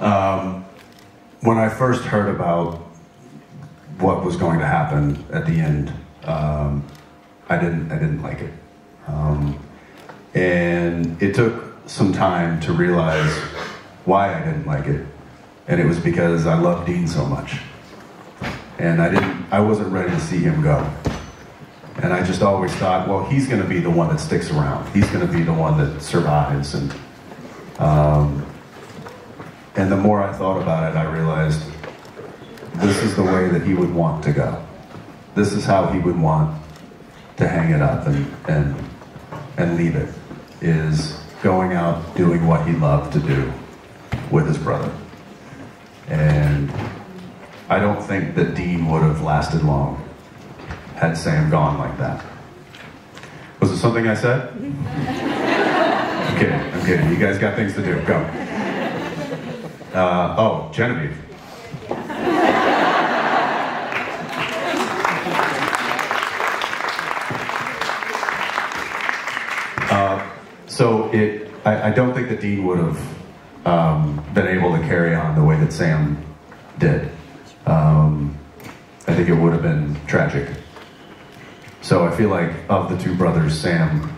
Um, when I first heard about what was going to happen at the end, um, I didn't I didn't like it, um, and it took some time to realize why I didn't like it, and it was because I loved Dean so much, and I didn't I wasn't ready to see him go, and I just always thought, well, he's going to be the one that sticks around. He's going to be the one that survives, and um, and the more I thought about it, I realized this is the way that he would want to go. This is how he would want to hang it up and, and, and leave it, is going out doing what he loved to do with his brother. And I don't think that Dean would have lasted long had Sam gone like that. Was it something I said? I'm kidding, I'm kidding. You guys got things to do, go. Uh, oh, Genevieve. Uh, so it, I, I, don't think that Dean would have um, been able to carry on the way that Sam did. Um, I think it would have been tragic. So I feel like of the two brothers, Sam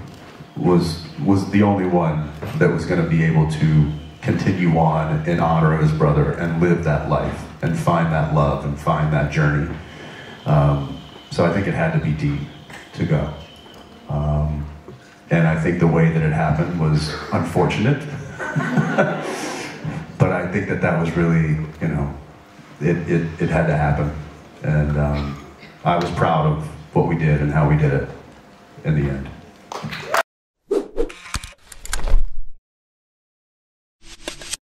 was was the only one that was going to be able to continue on in honor of his brother and live that life and find that love and find that journey. Um, so I think it had to be Dean to go. Um, and I think the way that it happened was unfortunate. but I think that that was really, you know, it, it, it had to happen. And um, I was proud of what we did and how we did it in the end.